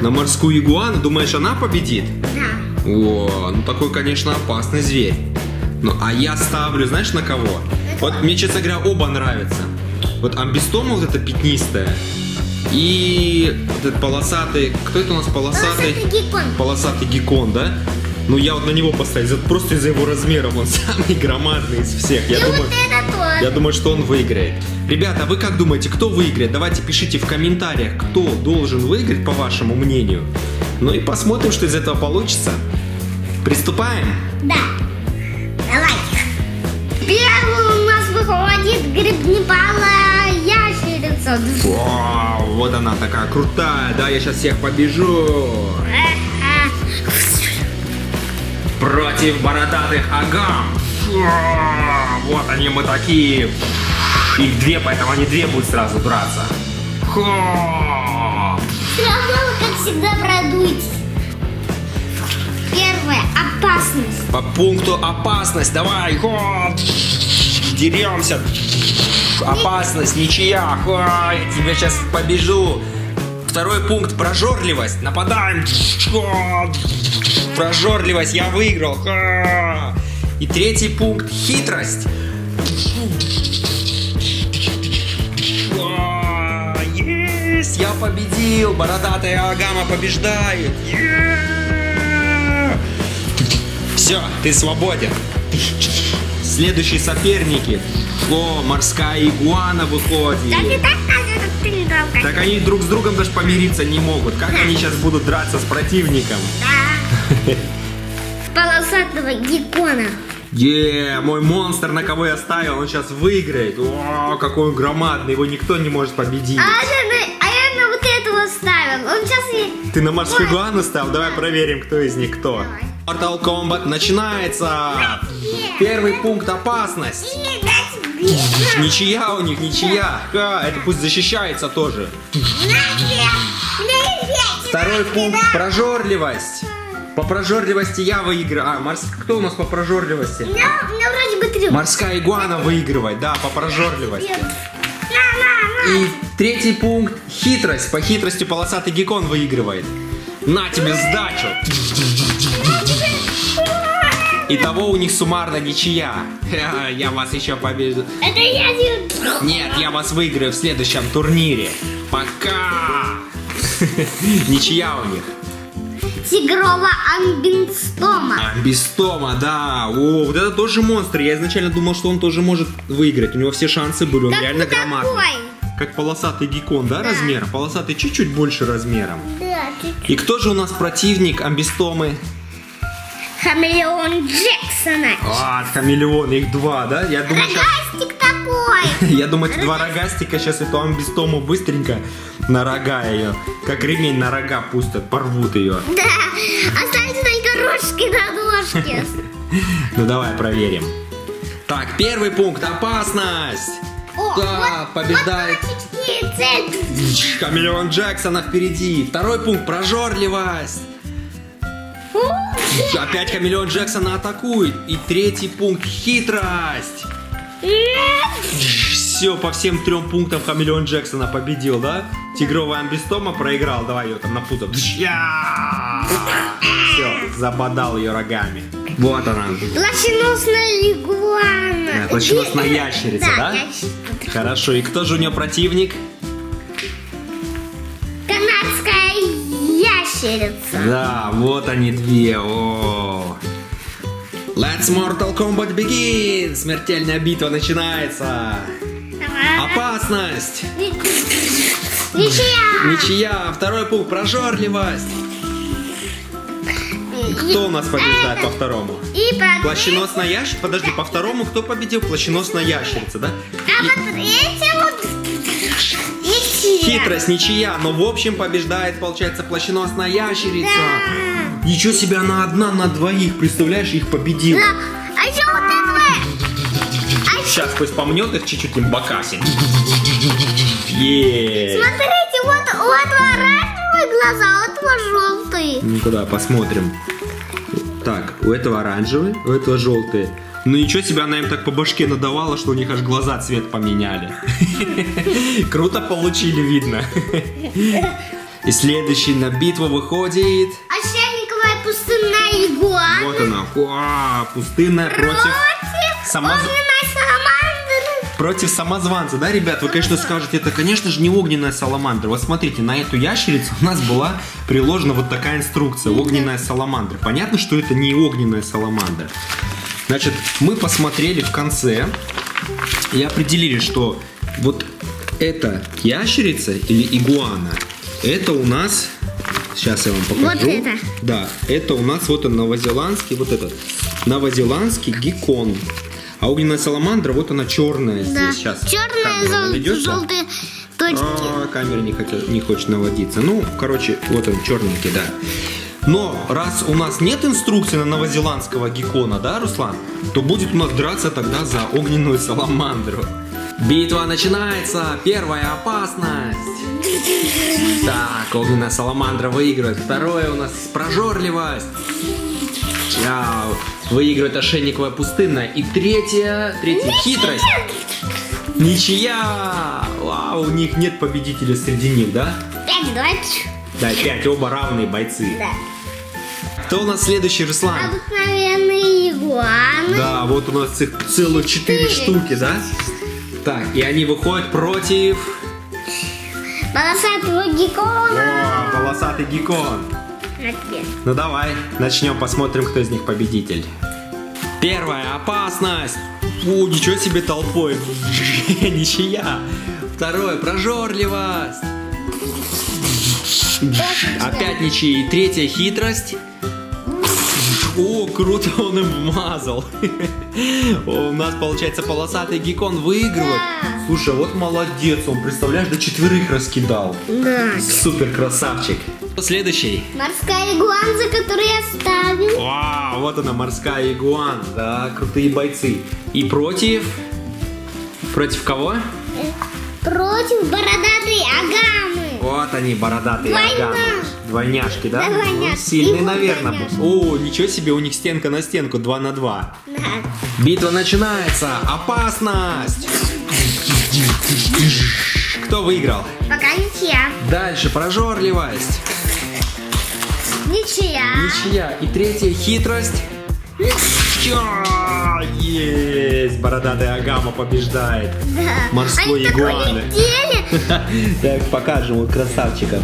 На морскую игуану? Думаешь, она победит? Да. О, ну такой, конечно, опасный зверь. Ну, а я ставлю, знаешь, на кого? Вот мне, честно говоря, оба нравятся. Вот амбистома вот эта пятнистая и вот этот полосатый... Кто это у нас полосатый? Полосатый геккон. Полосатый геккон, да? Ну, я вот на него поставил, просто из-за его размеров. Он самый громадный из всех. Я И думаю... вот. Я думаю, что он выиграет. Ребята, а вы как думаете, кто выиграет? Давайте пишите в комментариях, кто должен выиграть, по вашему мнению. Ну и посмотрим, что из этого получится. Приступаем? Да. Давай. Первый у нас выходит грибнепалая ящерица. Вау, вот она такая крутая, да, я сейчас всех побежу. Против бородатых агам. Вот они мы такие. Их две, поэтому они две будут сразу драться. Сразу, как всегда, продуйтесь. Первое. Опасность. По пункту опасность, давай, хо! деремся. Опасность, ничья, хо! я тебя сейчас побежу. Второй пункт прожорливость, нападаем. Хо! Прожорливость, я выиграл. И третий пункт хитрость. Есть, я победил. Бородатая Агама побеждает. Все, ты свободен. Следующие соперники. О, морская игуана выходит. Так. Так они друг с другом даже помириться не могут. Как они сейчас будут драться с противником? Да. Полосатого геккона. Е, мой монстр, на кого я ставил, он сейчас выиграет. О, какой он громадный, его никто не может победить. А я, на, а я на вот этого ставил. Он сейчас и... Ты на морскую игуану ставил? Давай проверим, кто из них кто. Давай. Mortal Kombat начинается. Первый пункт опасность. Мне. Ничья у них, ничья. Ха, это пусть защищается тоже. Второй пункт прожорливость. По прожорливости я выиграю. А, морс... кто у нас по прожорливости? У меня, у меня вроде бы три. Морская игуана выигрывает, да, по прожорливости. На, на, на. И третий пункт хитрость. По хитрости полосатый геккон выигрывает. На тебе сдачу. Итого у них суммарно ничья. Я вас еще побежду. Это я. Нет, я вас выиграю в следующем турнире. Пока! Ничья у них. Тигрова амбинстома. Амбистома, да. О, вот это тоже монстр. Я изначально думал, что он тоже может выиграть. У него все шансы были. Он Как реально громадный. такой? Как полосатый геккон, да, размер? Полосатый чуть-чуть больше размером. Да, чуть-чуть. И кто же у нас противник амбистомы? Хамелеон Джексона. А, хамелеон, их два, да? Я думаю, сейчас... Такой. Я думаю, эти два рогастика сейчас эту амбистому быстренько на рога ее, как ремень на рога пустят, порвут ее. Да. Останется только рожки на ножке. Ну давай проверим. Так, первый пункт опасность. О, Да, вот- побеждает. Вот. Хамелеон Джексона впереди. Второй пункт прожорливость. Опять хамелеон Джексона атакует. И третий пункт хитрость. Все, по всем трем пунктам хамелеон Джексона победил, да? Тигровая амбистома проиграл. Давай ее там напутал. Все, забодал ее рогами. Вот она. Плащеносная игуана. Да, плащеносная ящерица, да? ящерица. Хорошо, и кто же у нее противник? Канадская ящерица. Да, вот они две. О. Let's Mortal Kombat begin! Смертельная битва начинается. Опасность! Ничья. Ничья! Второй пункт прожорливость! Кто у нас побеждает по второму? И по Плащеносная ящерица? Подожди, по второму кто победил? Плащеносная ящерица, да? А вот эти вот ничья. Хитрость ничья, но в общем побеждает, получается, плащеносная ящерица. Да. Ничего себе, она одна на двоих, представляешь, их победила. Да. А еще вот это. А Сейчас пусть помнет их чуть-чуть им бокаси. Есть. Смотрите, вот этого оранжевые глаза, а у этого желтые. Ну куда, посмотрим. Так, у этого оранжевый, у этого желтый. Ну ничего себе, она им так по башке надавала, что у них аж глаза цвет поменяли. Круто получили, видно. И следующий на битву выходит... Ошейниковая пустынная игуана. Вот она. Уа, пустынная против... Против Самоз-. Против самозванца, да, ребят? Вы, конечно, скажете, это, конечно же, не огненная саламандра. Вот смотрите, на эту ящерицу у нас была приложена вот такая инструкция. Огненная саламандра. Понятно, что это не огненная саламандра. Значит, мы посмотрели в конце и определили, что вот эта ящерица или игуана, это у нас... Сейчас я вам покажу. Вот это. Да, это у нас вот он новозеландский, вот этот, новозеландский геккон. А огненная саламандра, вот она черная Да. здесь. Сейчас. Черная, наведется. желтые точки. А, камера не, хотел, не хочет наводиться. Ну, короче, вот он, черненький, да. Но раз у нас нет инструкции на новозеландского геккона, да, Руслан, то будет у нас драться тогда за огненную саламандру. Битва начинается! Первая опасность! Так, огненная саламандра выигрывает. Второе у нас прожорливость. Чау. Выигрывает ошейниковая пустынная. И третья, третья хитрость. Ничья! Вау, у них нет победителя среди них, да? Пять, давайте. Да, пять, оба равные бойцы. Да. Кто у нас следующий, Руслан? Обыкновенные игуаны. Да, вот у нас их целых четыре штуки, да? Так, и они выходят против... Полосатого геккона. О, полосатый геккон. Ну давай, начнем, посмотрим, кто из них победитель. Первая опасность. Фу, ничего себе толпой. Ничья. Второе, прожорливость. Опять ничьи. И третья хитрость. О, круто он им вмазал. У нас, получается, полосатый геккон выигрывает. Да. Слушай, вот молодец, он, представляешь, до четверых раскидал. Да. Супер красавчик. Следующий. Морская игуана, за которую я ставил. Вау, вот она, морская игуана. Да, крутые бойцы. И против... Против кого? Против бородатой агамы. Вот они, бородатые агамы. Двойняшки, да? Да, двойняшки. Ну, сильные, И наверное, двойняшки. О, ничего себе, у них стенка на стенку, 2 на 2. Да. Битва начинается. Опасность! Кто выиграл? Пока ничья. Дальше прожорливость. Ничья. Ничья. И третья хитрость. Есть! Бородатая агама побеждает. Да. Морской Они. Так, покажем вот красавчиков.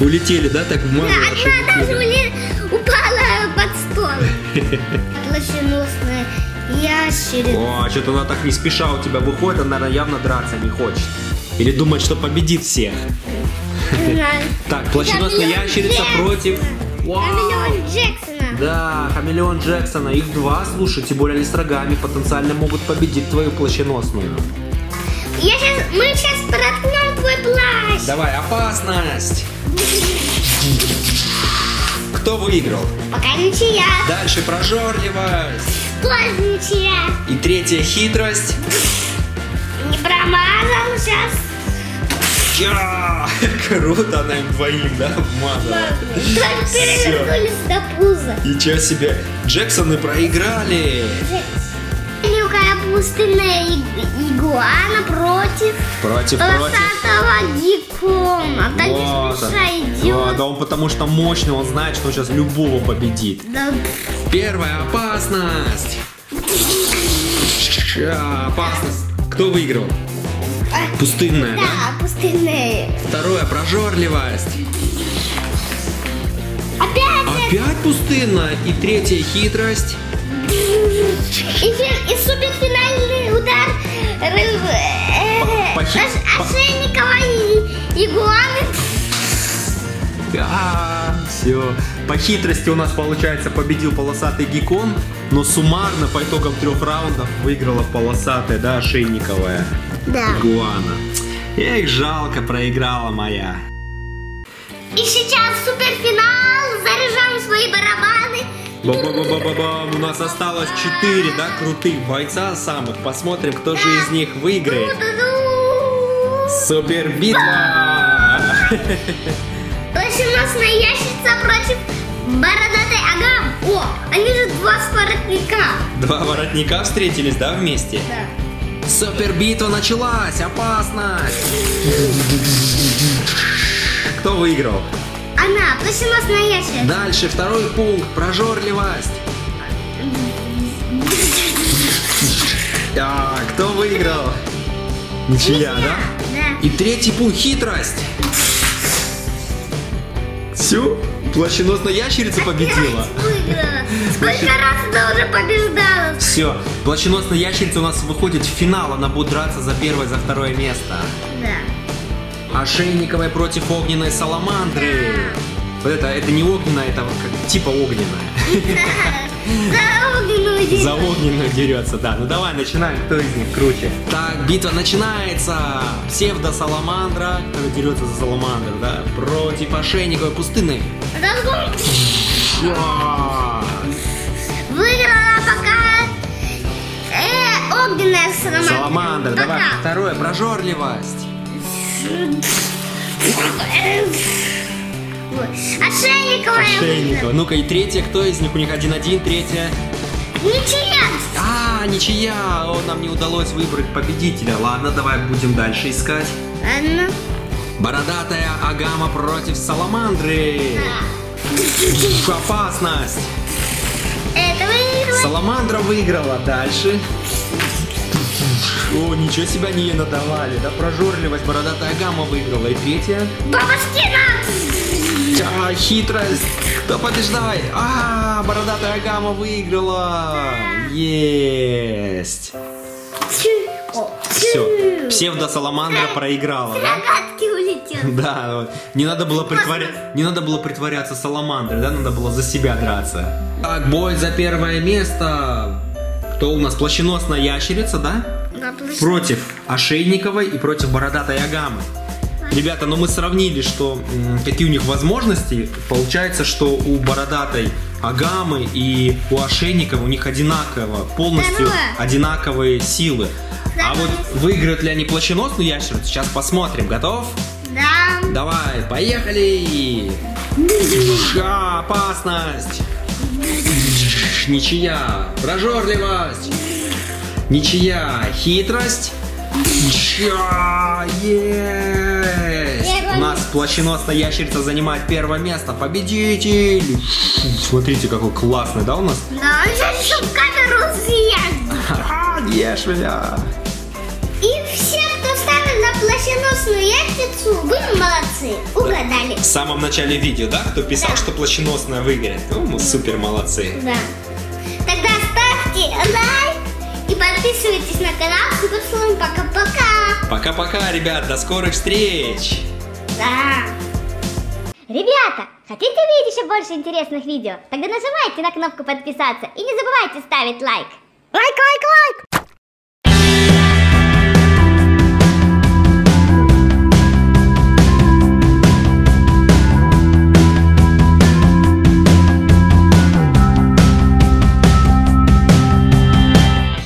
Улетели, да, так в Да, маму нашу? одна даже уле- упала под стол. Плащеносная ящерица. О, что-то она так не спеша у тебя выходит, она, наверное, явно драться не хочет. Или думает, что победит всех. Так, плащеносная ящерица против... Хамелеон Джексона. Да, хамелеон Джексона. Их два, слушай, тем более они с рогами потенциально могут победить твою плащеносную. Я щас, мы сейчас проткнем плащ. Давай, опасность! Кто выиграл? Пока ничья. Дальше прожорливость. Тоже ничья. И третья хитрость. Не промазал сейчас. Я! Круто она им двоим, да. Только перевернулись до пуза. Ничего себе. Джексоны проиграли. Легкая пустынная против Против, полосатого геккона. Так Вот не Вот, идет. да он потому что мощный, он знает, что он сейчас любого победит. Да. Первая опасность. Опасность. Кто выиграл? Пустынная, да? Да, пустынная. Второе, прожорливость. Опять Опять пустынная. И третья, хитрость. И, и суперфинальный удар По- похи- ош- по- ошейниковой и- игуаны. А, все. По хитрости у нас, получается, победил полосатый геккон, но суммарно по итогам трех раундов выиграла полосатая, да, ошейниковая Да. игуана. Эх, жалко, проиграла моя. И сейчас суперфинал. Заряжаем свои барабаны. Ба-ба-ба-ба-бам, у нас осталось четыре, да, крутых бойца самых. Посмотрим, кто же из них выиграет. Супер битва! Плащеносная ящица против бородатой агам. О, они же два воротника. Два воротника встретились, да, вместе? Да. Супер битва началась! Опасность! Кто выиграл? Она, плащеносная ящерица. Дальше второй пункт. Прожорливость. А, кто выиграл? Ничья, да? Да. И третий пункт. Хитрость. Все? Плащеносная ящерица победила. Сколько раз она уже побеждала? Все. Плащеносная ящерица у нас выходит в финал. Она будет драться за первое, за второе место. Да. Ошейниковая против огненной саламандры. Вот это, это не огненная, это как типа огненная. За огненную дерево. За огненную дерется, да. Ну давай, начинаем, кто из них круче. Так, битва начинается. Псевдо-саламандра, который дерется за саламандру, да, против ошейниковой пустыны. Выиграла пока э, огненная саламандра. Саламандра, давай, второе, прожорливость. Вот. Ошейниковая. Ошейниковая. Ну-ка, и третья, кто из них? У них один-один, третья. Ничья. А, ничья, О, нам не удалось выбрать победителя. Ладно, давай будем дальше искать. Ладно. Бородатая Агама против Саламандры. Опасность. Это выиграла. Саламандра выиграла. Дальше. О, ничего себя не надавали. Да, прожорливость. Бородатая Агама выиграла. И третья. Бабушкина. А, хитрость. Кто побеждает? А, бородатая Агама выиграла. Есть. Все. Псевдо-саламандра проиграла, да? Рогатки улетел. Да, вот. не надо было притворя... не надо было притворяться саламандрой, да, надо было за себя драться. Так, бой за первое место. Кто у нас? Плащеносная ящерица, да? Против ошейниковой и против бородатой агамы. Ребята, ну мы сравнили, что какие у них возможности. Получается, что у бородатой агамы и у ошейникова у них одинаково, полностью ну. одинаковые силы. А ну. вот выиграют ли они плащеносную ящерицу, сейчас посмотрим. Готов? Да. Давай, поехали! Опасность! Ничья! Прожорливость! Ничья! Хитрость! Первое У нас плащеносная ящерица занимает первое место. Победитель! Смотрите, какой классный, да, у нас? Да, сейчас еще камеру съест. Ешь меня! И все, кто ставил на плащеносную ящицу, вы молодцы. Угадали. В самом начале видео, да, кто писал, Да. что плащеносная выиграет? Ну, мы супер молодцы. Да. Подписывайтесь на канал. Супер слон. Пока-пока. Пока-пока, ребят, до скорых встреч! Да. Ребята, хотите видеть еще больше интересных видео? Тогда нажимайте на кнопку подписаться и не забывайте ставить лайк. Лайк, лайк, лайк!